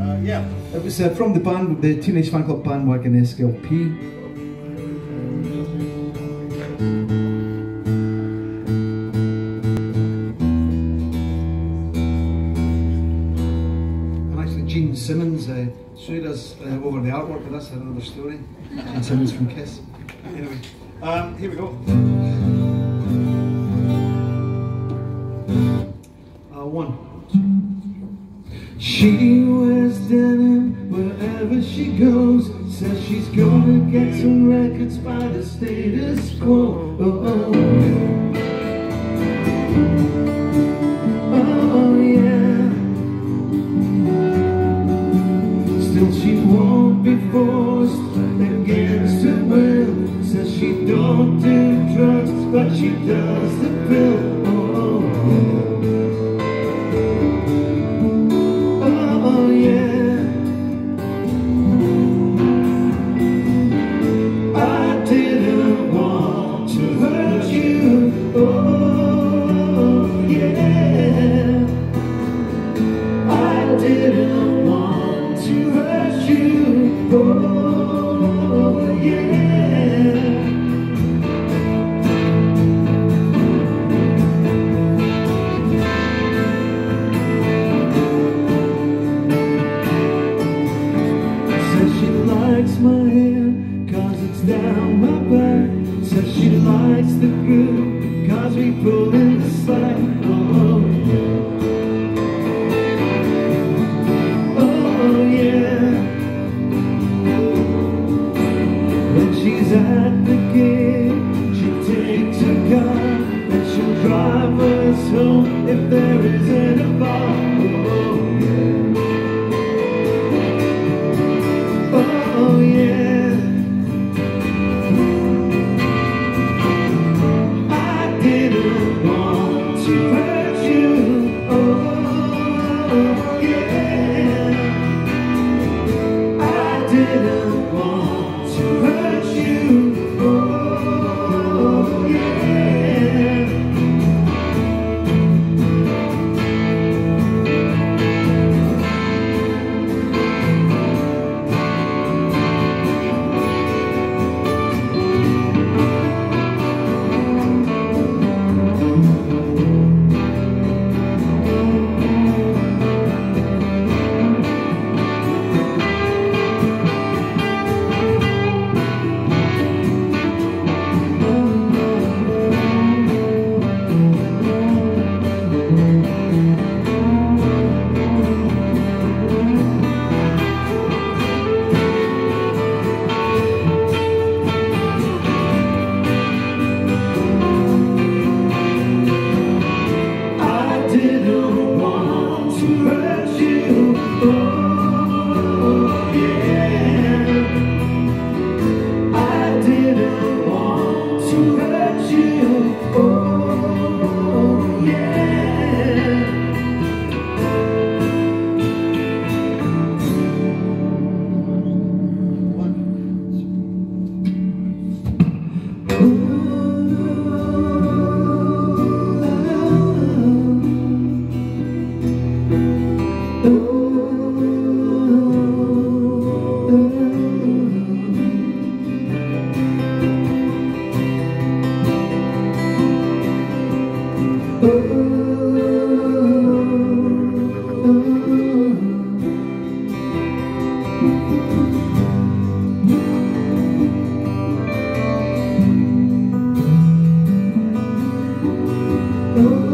Uh, yeah. It was uh, from the band, the Teenage Fan Club Bandwagonesque LP. And actually, Gene Simmons uh, showed us uh, over the artwork, but that's another story. Gene Simmons from Kiss. Anyway, um, here we go. Uh, one. She denim wherever she goes. Says she's gonna get some records by the status quo. Oh, oh, oh. Oh, yeah. Still, she won't be forced against her will. Says she don't do drugs, but she does the pill. She's at the gate, She takes a to and she'll drive us home if there isn't a bar. didn't want to. Oh.